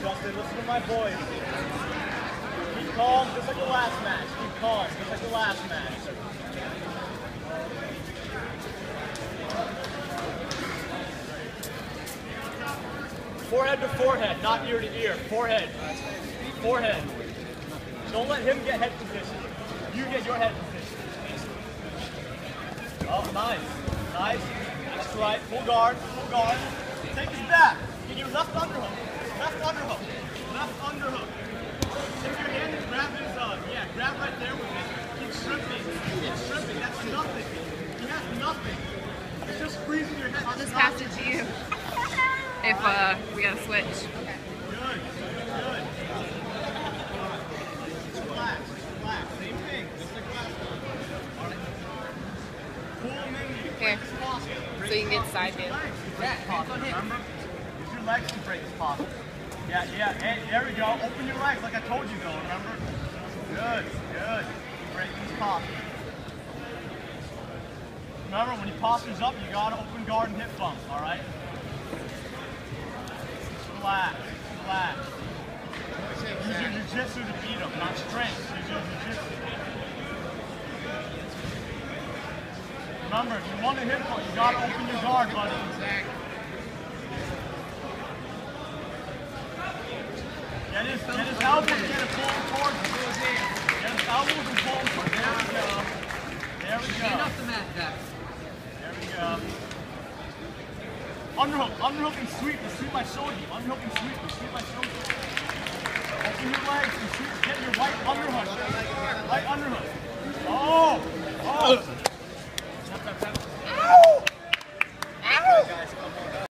Justin. Listen to my voice. Keep calm, just like the last match. Keep calm, just like the last match. Forehead to forehead, not ear to ear. Forehead. Forehead. Don't let him get head position. You get your head position. Oh, nice. Nice. That's right. Full guard. Full guard. Take his back. Get your left underhook. Left underhook. Left underhook. Take your hand and grab his, uh, yeah, grab right there with it. Keep stripping. Keep stripping. That's nothing. He has nothing. It's just squeezing your head. I'll just pass it to you if uh, we gotta switch. Good. Good. Just relax. Just relax. Same thing. Just like last time. All right. Pull him in. You Here. break his posture. Break So you can his get side posture. view. Legs. You break his posture, Remember? Use your legs to break his posture. Yeah, yeah. Hey, there we go. Open your legs like I told you to. Remember? Good. Good. Break his posture. Remember, when he postures up, you gotta open guard and hip bump. All right. Relax. Relax. Use your jiu-jitsu to beat him, not strength. Use your jiu-jitsu. Remember, if you want to hit him, you gotta open your guard, buddy. Get his, get his elbows, get it pulling towards him. Get his elbows and pull him towards There we go. There we go. the mat, Dex. There we go. Underhook, underhook and sweep, and sweep my shoulder. Underhook and sweep, and sweep my shoulder. Open your legs and sweep, get your right underhook. Right underhook. Oh! Oh!